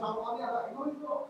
方不方便的有有有